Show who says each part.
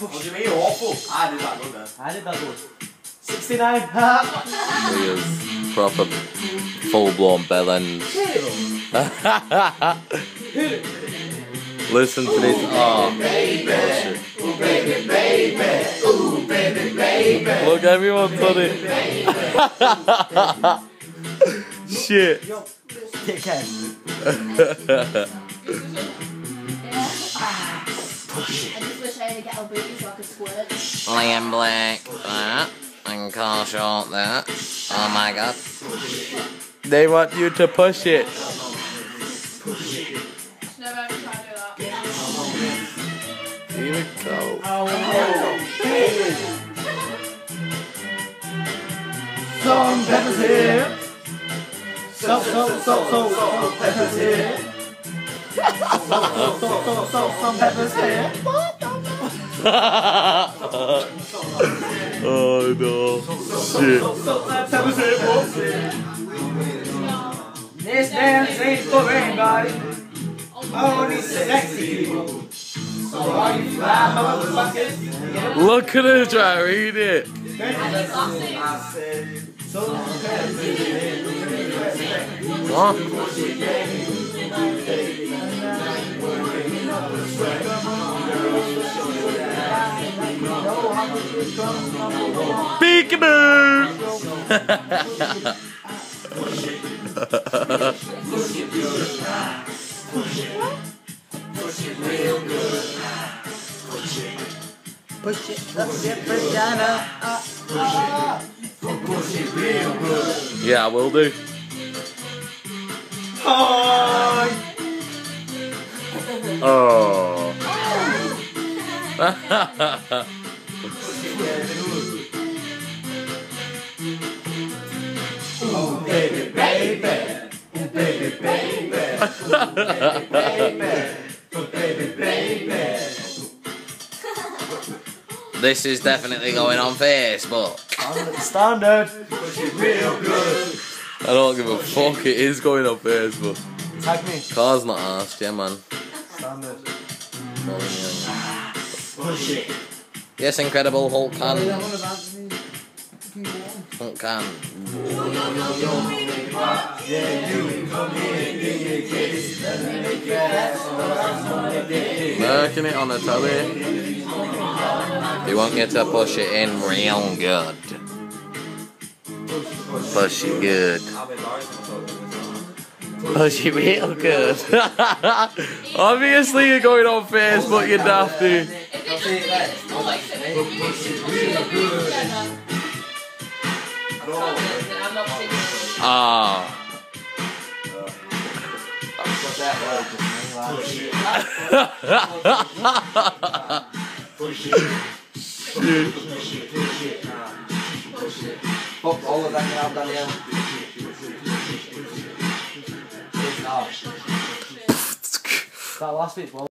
Speaker 1: Hoje meio awful. Ah, did that go there?
Speaker 2: I did that 69.
Speaker 3: he is proper full blown bell end. Listen to this. Oh, baby. Ooh, baby, baby. Ooh, baby, baby. Look, everyone's on it. Shit.
Speaker 2: Yo,
Speaker 4: wish I had a get a booty so I could squirt.
Speaker 3: Liam Blake, that, and Carl Short, that. Oh my god. They want you to push it.
Speaker 4: Never ever try to do that.
Speaker 3: Here we go.
Speaker 2: Some peppers here. So, so, so, so, so, peppers here. So, so, so, so, so, some peppers here.
Speaker 3: Oh no. Shit.
Speaker 2: Peppers here, boy. This dance ain't for anybody. Oh, Only sexy people. So all you fly motherfuckers,
Speaker 3: Look at her try to read it. What? Peekaboo!
Speaker 2: Push it up your vagina. Uh, uh.
Speaker 3: yeah, I will do.
Speaker 2: Hi.
Speaker 3: Oh.
Speaker 2: Oh, baby, baby. Oh, baby, baby. Oh, baby, baby.
Speaker 3: this is definitely going on Facebook.
Speaker 2: Standard.
Speaker 3: I don't give a fuck, it is going on Facebook.
Speaker 2: Tag me.
Speaker 3: Car's not asked, yeah man.
Speaker 2: Standard.
Speaker 1: Push it.
Speaker 3: Yes, Incredible Hulk can. Hulk can. Working it on the telly. They want you to push it in real good. Push it good. Push it real good. Obviously, you're going on Facebook, you dafty.
Speaker 4: If it's just oh, like, so if you push it real good, then I'm not taking it.
Speaker 3: Ah.
Speaker 1: Fuck all of that now, Danielle. It's not.
Speaker 2: That last bit's well.